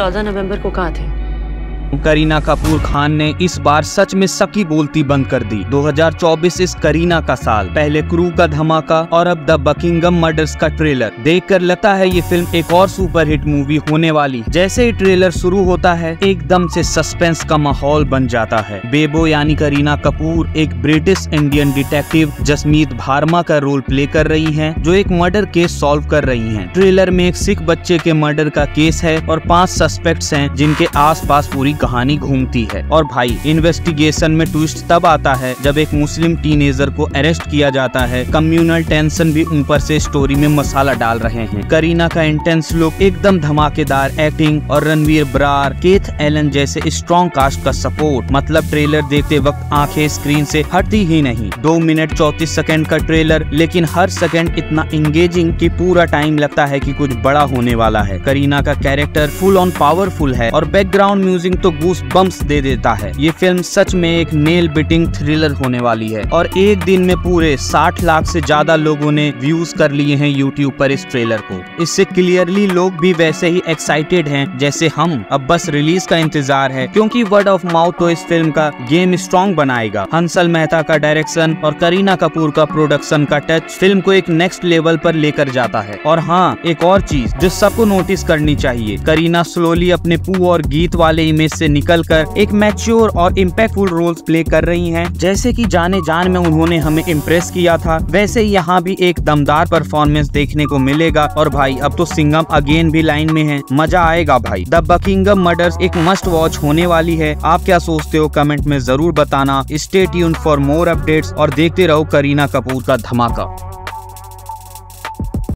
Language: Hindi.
चौदह नवंबर को कहाँ थे? करीना कपूर खान ने इस बार सच में सकी बोलती बंद कर दी। 2024 इस करीना का साल। पहले क्रू का धमाका और अब द बकिंगम मर्डर्स का ट्रेलर। देखकर लगता है ये फ़िल्म एक और सुपरहिट मूवी होने वाली। जैसे ही ट्रेलर शुरू होता है, एकदम से सस्पेंस का माहौल बन जाता है। बेबो यानी करीना कपूर एक ब्रिटिश इंडियन डिटेक्टिव जसमीत भार्मा का रोल प्ले कर रही है, जो एक मर्डर केस सॉल्व कर रही है। ट्रेलर में एक सिख बच्चे के मर्डर का केस है और पाँच सस्पेक्ट है जिनके आस पूरी कहानी घूमती है। और भाई इन्वेस्टिगेशन में ट्विस्ट तब आता है जब एक मुस्लिम टीनेजर को अरेस्ट किया जाता है। कम्युनल टेंशन भी ऊपर से स्टोरी में मसाला डाल रहे हैं। करीना का इंटेंस लुक एकदम धमाकेदार एक्टिंग और रणवीर ब्रार केथ एलन जैसे स्ट्रॉन्ग कास्ट का सपोर्ट मतलब ट्रेलर देखते वक्त आँखें स्क्रीन से हटती ही नहीं। दो मिनट चौतीस सेकंड का ट्रेलर लेकिन हर सेकंड इतना इंगेजिंग कि पूरा टाइम लगता है कि कुछ बड़ा होने वाला है। करीना का कैरेक्टर फुल ऑन पावरफुल है और बैकग्राउंड म्यूज़िक तो गूस बम्स दे देता है। ये फ़िल्म सच में एक नेल बिटिंग थ्रिलर होने वाली है। और एक दिन में पूरे 60 लाख से ज़्यादा लोगों ने व्यूज़ कर लिए हैं यूट्यूब पर इस ट्रेलर को। इससे क्लियरली लोग भी वैसे ही एक्साइटेड हैं, जैसे हम। अब बस रिलीज़ का इंतज़ार है, क्योंकि वर्ड ऑफ़ माउथ तो इस फ़िल्म का गेम स्ट्रॉन्ग बनाएगा। हंसल मेहता का डायरेक्शन और करीना कपूर का प्रोडक्शन का टच फ़िल्म को एक नेक्स्ट लेवल पर लेकर जाता है। और हाँ एक और चीज़ जो सबको नोटिस करनी चाहिए। करीना स्लोली अपने पू और गीत वाले इमेज से निकलकर एक मैच्योर और इम्पैक्टफुल रोल्स प्ले कर रही हैं। जैसे कि जाने जान में उन्होंने हमें इम्प्रेस किया था, वैसे यहाँ भी एक दमदार परफॉर्मेंस देखने को मिलेगा। और भाई, अब तो सिंगम अगेन भी लाइन में है। मज़ा आएगा भाई। द बकिंगम मर्डर्स एक मस्ट वॉच होने वाली है। आप क्या सोचते हो? कमेंट में ज़रूर बताना। Stay tune for more updates और देखते रहो करीना कपूर का धमाका।